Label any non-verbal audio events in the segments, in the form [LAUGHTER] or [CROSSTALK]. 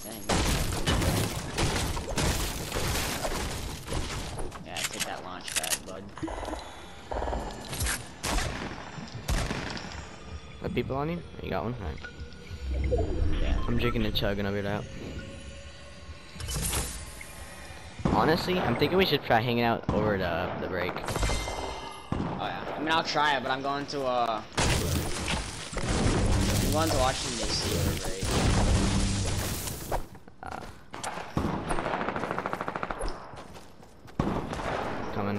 Dang. Yeah, take that launch pad, bud. What people on you? You got one? Alright. Yeah. I'm drinking a chug and I'll be out. Honestly, I'm thinking we should try hanging out over the, the break. Oh yeah. I mean, I'll try it, but I'm going to uh. I'm going to Washington D.C. over break.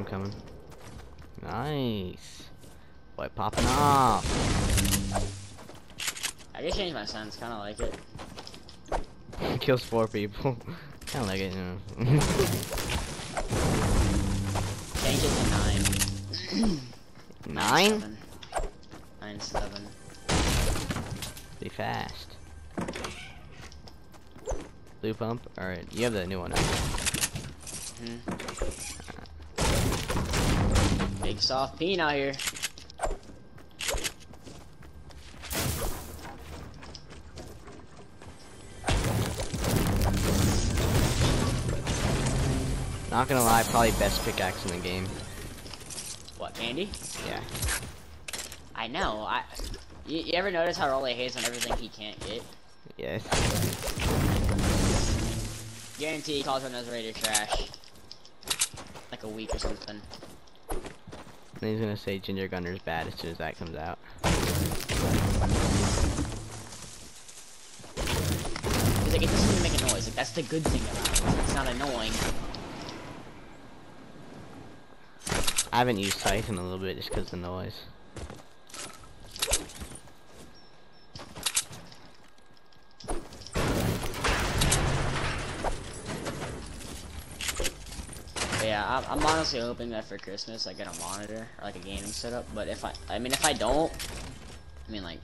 Coming, coming. Nice. Boy, popping off. I can change my sense, kind of like it. [LAUGHS] Kills four people. [LAUGHS] Kinda like it, you know. [LAUGHS] Change it to nine. [CLEARS THROAT] Nine? Seven. Nine seven. Be fast. Blue pump? Alright, you have the new one. Right? Hmm. Big soft peen out here. Not gonna lie, probably best pickaxe in the game. What candy? Yeah. I know. I. You, you ever notice how Rolly hates on everything he can't get? Yes. Guarantee he calls Renegade Raider trash. Like a week or something. And he's gonna say Ginger Gunner's bad as soon as that comes out. He's like, it doesn't even make a noise. Like, that's the good thing about it. It's not annoying. I haven't used Titan a little bit just because of the noise. Yeah, I'm, I'm honestly hoping that for Christmas I get a monitor or like a gaming setup. But if I, I mean, if I don't, I mean like,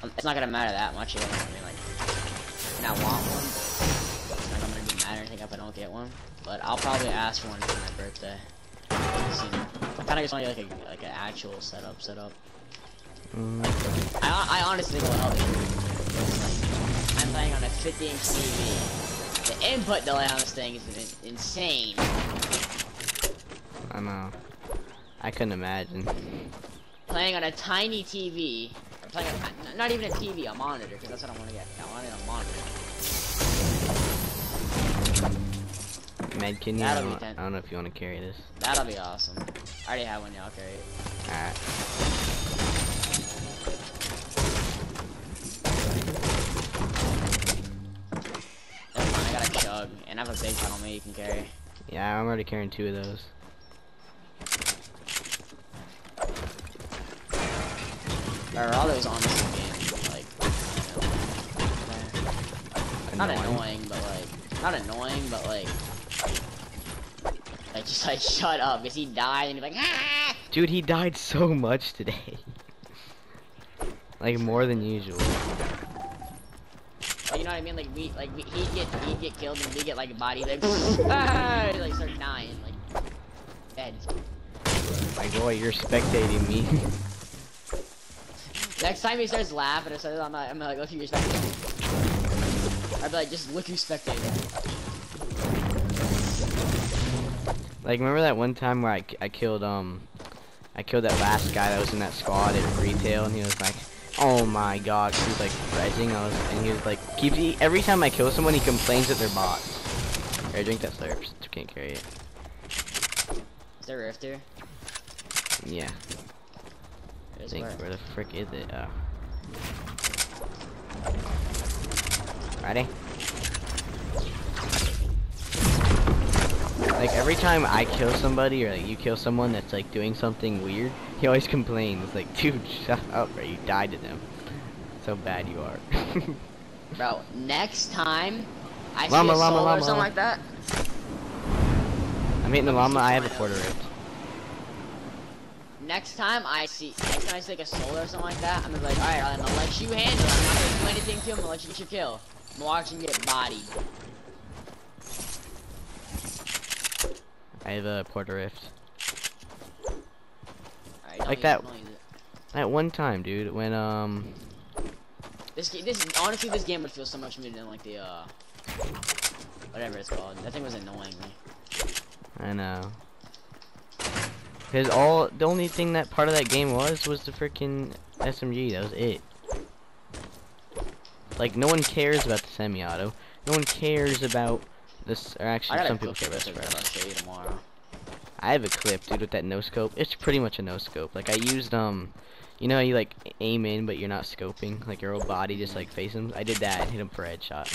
um, it's not gonna matter that much. Even, I mean like, I want one. But it's not gonna be matter anything if I don't get one. But I'll probably ask for one for my birthday. You know, I kind of just want to get like a like an actual setup setup. Mm, I, I honestly will help you. I'm playing on a 50 inch TV. The input delay on this thing is insane. I know. I couldn't imagine. Playing on a tiny TV. Or playing on, not even a TV, a monitor, because that's what I want to get. I want a monitor. Med, can you? That'll I don't. I don't know if you want to carry this. That'll be awesome. I already have one, y'all carry it. Alright. I got a chug, and I have a big one on me you can carry. Yeah, I'm already carrying two of those. Or all those on this game, like, you know, not Annoying. annoying, but like, not annoying, but like, like [LAUGHS] just like shut up, because he died and he's like, ah! Dude, he died so much today. [LAUGHS] like more than usual. You know what I mean? Like we, like we, he'd get, he'd get killed and we get like a body like, [LAUGHS] ah! Like start dying, like dead. Like, boy, you're spectating me. [LAUGHS] Next time he starts laughing or something, I'm like, I'm like, look who you're spectating. I'd be like, just look who's spectating. like, remember that one time where I, I killed, um, I killed that last guy that was in that squad at retail, and he was like, oh my god, he's like rezzing, was, and he was like, keeps, he, every time I kill someone, he complains that they're bots. Here, drink that slurp, can't carry it. Is there a rift here? Yeah, I think, where? where the frick is it? Oh. Ready? Like every time I kill somebody or like you kill someone that's like doing something weird, he always complains like, [LAUGHS] dude, shut up, or you died to them. So bad you are. [LAUGHS] Bro, next time I Llama, see a llama, soul llama, or something like that, I'm hitting the llama, I have a quarter rift. next time I see, next time I see like a soul or something like that, I'm gonna be like, alright, I'm gonna let you handle it. I'm not gonna do anything to him. I'm gonna let you get your kill. I'm gonna watch him get bodied. I have a quarter rift. Like that- it, don't use it. That one time, dude, when um This this honestly this game would feel so much smoother than like the uh whatever it's called. That thing was annoying me. I know. Cause all the only thing that part of that game was was the freaking SMG. That was it. Like no one cares about the semi-auto. No one cares about this. Or actually, some people clip care of about this that I'll spread. show you tomorrow. I have a clip, dude, with that no scope. It's pretty much a no scope. Like I used um, you know how you like aim in but you're not scoping, like your whole body just like face him. I did that and hit him for a headshot.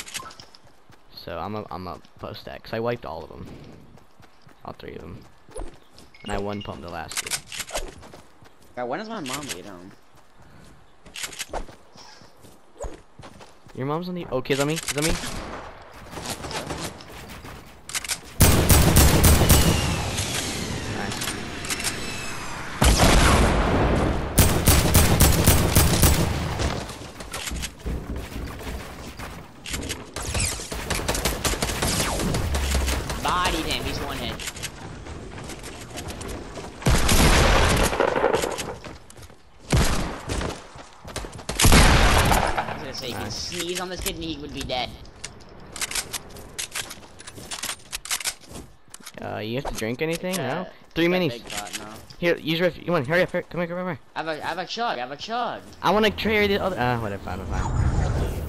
So I'm a I'm a post that because I wiped all of them, all three of them, and I one pumped the last two. Alright, when does my mom get home? Your mom's on the. Oh, kids on me. Kids on me. Nice. Body him, he's one hit. I was gonna say, you can Nice. sneeze on this kid and he would be dead. Uh, you have to drink anything? Uh, No. Three minis. pot, no. Here, use rift. Come on, hurry up. Hurry. Come here. Come here. I have a, I have a chug, I have a chug. I want to trade the other. Ah, whatever. Fine. Fine.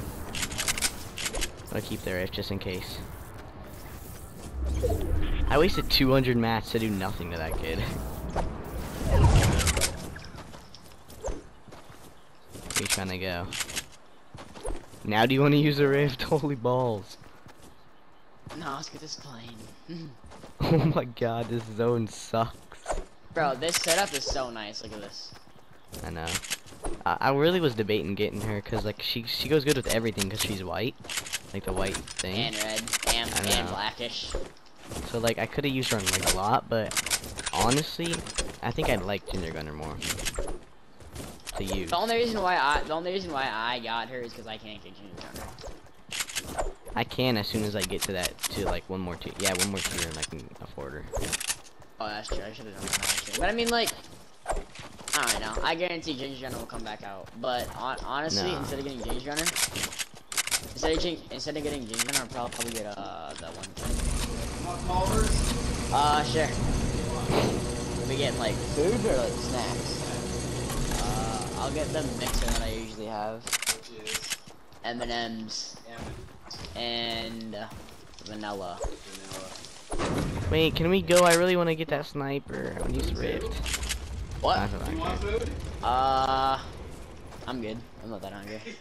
I'll keep the rift just in case. I wasted 200 mats to do nothing to that kid. [LAUGHS] Where you trying to go? Now do you want to use a rift? [LAUGHS] Holy balls. No, let's get this plane. [LAUGHS] [LAUGHS] Oh my god, this zone sucks. Bro, this setup is so nice, look at this. I know. I, I really was debating getting her because like she she goes good with everything because she's white, like the white thing. And red, and, and blackish. So like I could have used her on like a lot, but honestly, I think I'd like Ginger Gunner more. To use. The only reason why I, the only reason why I got her is because I can't get Ginger Gunner. I can as soon as I get to that to like one more tier. Yeah, one more tier and I can afford her. Oh, that's true. I should have done that. But I mean, like, I don't know. I guarantee Ginger Gunner will come back out. But hon honestly, Nah. instead of getting Ginger Gunner, instead of, gin- instead of getting Ginger Gunner, I'll probably, probably get uh that one. Uh, sure. We getting like food or like snacks? Uh, I'll get the mixer that I usually have. Which is M and M's and uh, vanilla. Wait, can we go? I really want to get that sniper. I want to use Rift. What? That's what I can. Uh, I'm good. I'm not that hungry. [LAUGHS]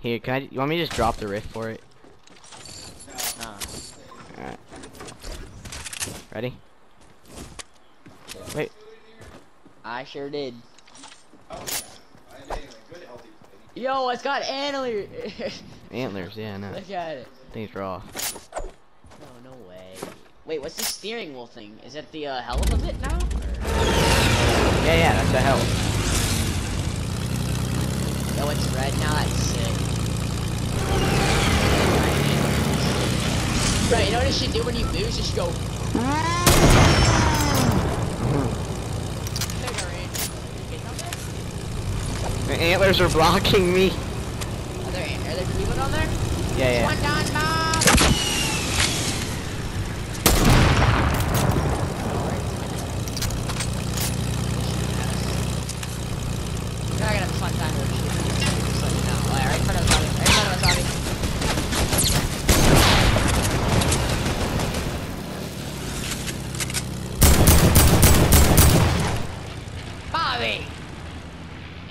Here, can I? You want me to just drop the Rift for it? Nah. Alright. Ready? Wait. I sure did. Yo, it's got antlers. [LAUGHS] Antlers, yeah, no. Look at it. Things raw. No, no way. Wait, what's the steering wheel thing? Is it the uh, hell of it now? Yeah, yeah, that's the hell. Yo, it's red now. That's sick. Right, you know what it should do when you lose? Should go. The antlers are blocking me. Are there, are there people on there? Yeah, yeah. One down, Bob! You're not gonna have a fun time with shit. Just let you know. Oh, yeah, right in front of us, Bobby. Right in front of us, Bobby. Bobby!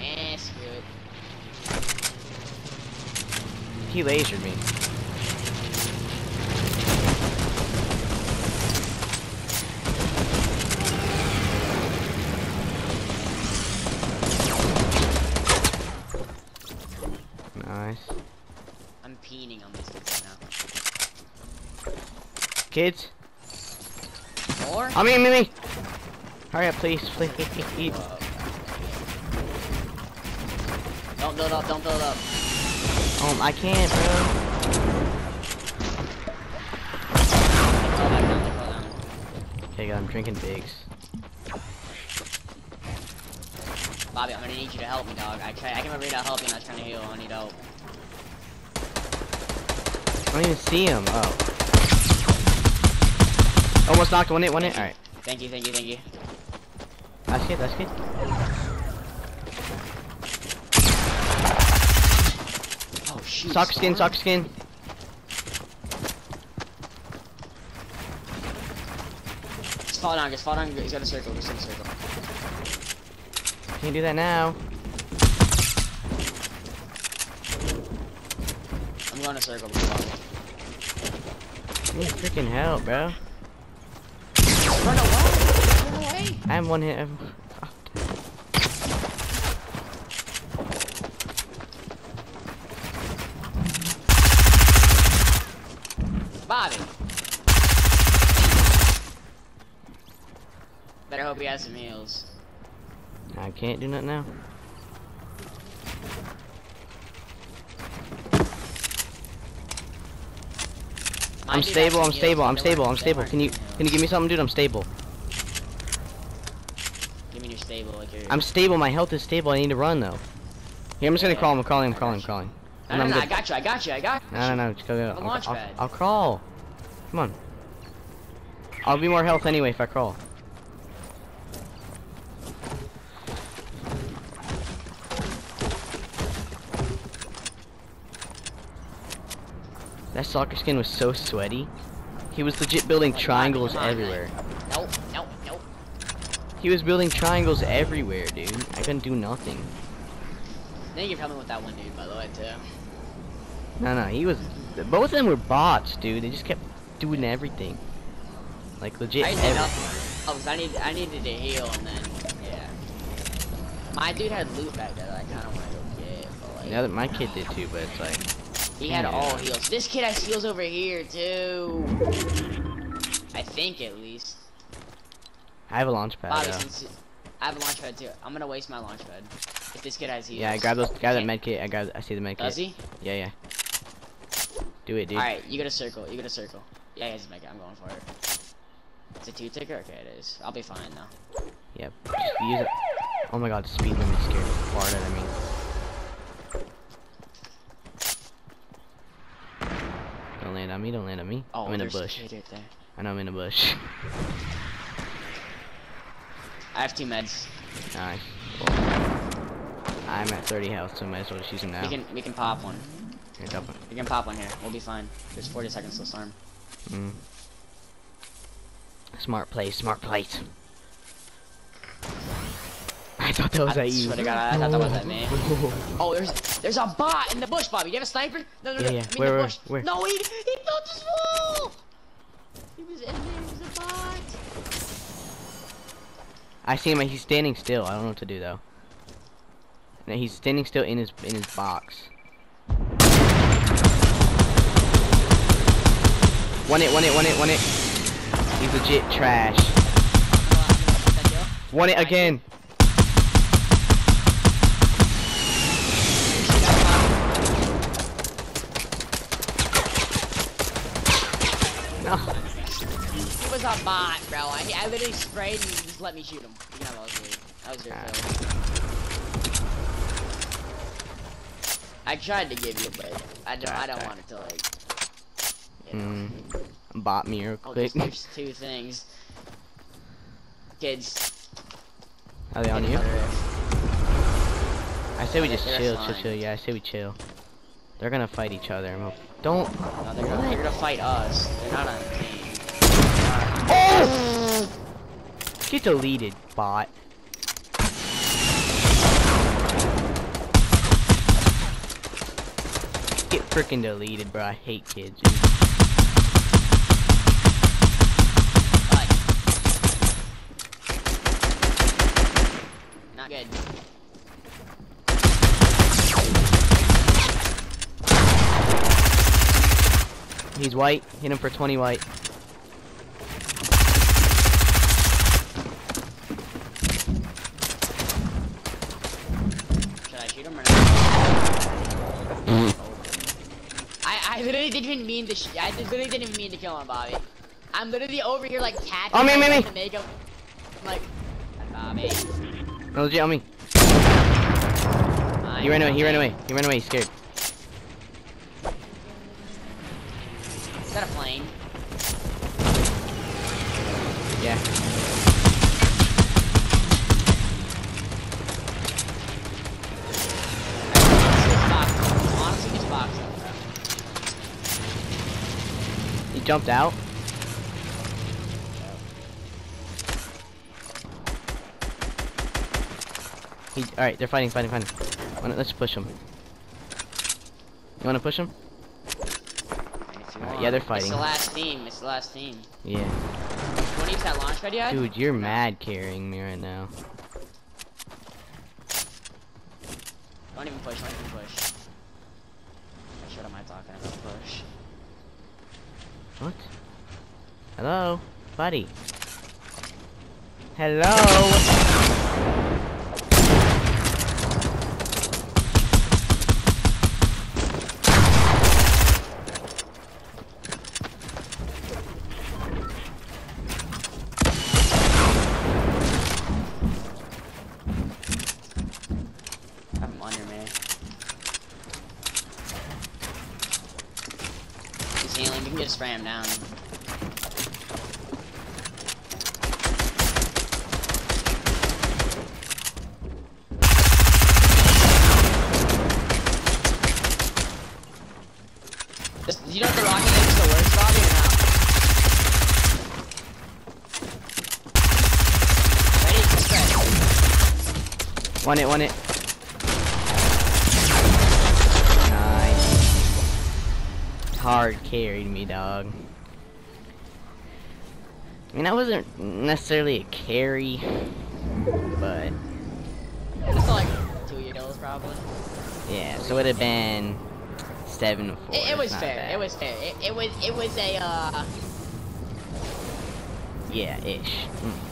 Eh, screw it. He lasered me. Nice. I'm peening on this kids right Kids? More? I mean, me, me. Hurry up, please, please. Don't build up, don't build up. Um, I can't, bro. Fall back down, fall down. Okay, I'm drinking bigs. Bobby, I'm gonna need you to help me, dog. I try. I over here to help you, and I was trying to heal. I need help. I don't even see him. Oh. Almost knocked one hit, one hit. Alright. Thank you, thank you, thank you. That's good, that's good. Oh shoot. Soccer skin, soccer skin. Just fall down, just fall down. He's got a circle. In a circle. Can't do that now. I'm going to circle. Need freaking help, bro. Run away! Run away! I am one hit. I'm- Bobby. Better hope he has some heals. I can't do nothing now. I'm stable, I'm stable, I'm stable, I'm stable. Can you can you give me something, dude? I'm stable. Give me your stable, like your. I'm stable, my health is stable, I need to run though. Here, I'm just gonna crawl, I'm crawling, I'm crawling, I'm crawling. No, no, no, I got you, I got you, I got you. No, no, no, just go. The I'll, I'll. I'll crawl. Come on. I'll be more health anyway if I crawl. That soccer skin was so sweaty. He was legit building triangles everywhere. Nope, nope, nope. He was building triangles everywhere, dude. I couldn't do nothing. Thank you for helping with that one dude, by the way, too. No, no, he was. Both of them were bots, dude. They just kept doing everything. Like legit. I did every- nothing. Oh, 'cause I need, I needed to heal, and then, yeah. My dude had loot back there that I kind of wanted to go get, but like, Yeah, my kid did too, but it's like. He had all heals. This kid has heals over here, too. I think, at least. I have a launch pad. Bobby, I have a launch pad, too. I'm gonna waste my launch pad. If this kid has heals. Yeah, I grab those. Grab that med kit. I got. I see the med kit. Does he? Yeah, yeah. Do it, dude. Alright, you get a circle. You get a circle. Yeah, he has a mega. I'm going for it. It's a two ticker? Okay, it is. I'll be fine though. Yep. Oh my god, speed limit scared the fart out of me. Don't land on me. Don't land on me. Oh, I'm in a there's a bush. right. I know I'm in a bush. [LAUGHS] I have two meds. I'm at 30 health, so I might as well just use them now. We can we can pop one. Here, dump it. We can pop one here. We'll be fine. There's 40 seconds till storm. Mm. Smart play, smart place. I thought that was I at you. swear to God, I thought that was at me. Oh, there's there's a bot in the bush, Bobby. You have a sniper? No, no, no. Yeah, yeah. I mean Where, the where, bush. where? No, he he built his wall. He was in there. He was a bot. I see him. He's standing still. I don't know what to do though. No, he's standing still in his in his box. One it, one it, one it, one it. He's legit trash. One it again. No. He was a bot, bro. I, I literally sprayed and he just let me shoot him. You have all the. That was your Ah. fail. I tried to give you, but I don't. I don't Sorry, want it to like. You know. Mm. Bot me real Oh, quick. there's, there's two things. Kids. Are they on you? I say we just chill, chill, chill. Yeah, I say we chill. They're gonna fight each other. Don't. No, they're gonna, they're gonna fight us. They're not on team. Oh! Get deleted, bot. Get freaking deleted, bro. I hate kids. dude. But not good. He's white. Hit him for 20 white. Should I shoot him or not? I I literally didn't even mean to. Sh I literally didn't even mean to kill him, Bobby. I'm literally over here like tapping Oh, me, me, me. to make him. I'm like, Bobby. No, legit on me. He ran away. He ran away. He ran away. He's scared. That a plane? Yeah. He jumped out. He. All right. They're fighting. Fighting. Fighting. Let's push him. You want to push him? If you Alright, want. yeah, they're fighting. It's the last team. It's the last team. Yeah. You use that launch pad yet? Dude, you're mad carrying me right now. Don't even push. Don't even push. What shit am I talking about? Push. What? Hello, buddy. Hello. Have him under me. He's healing. We can just spray him down. You know the rocket is the worst, Bobby, or not? Ready? Spray. Want it, one it. Hard carried me, dog. I mean, I wasn't necessarily a carry, but That's like two probably. yeah, so it would have been seven to four. It, it was It's fair. bad. It was fair. It, it was it was a uh yeah, ish. Mm.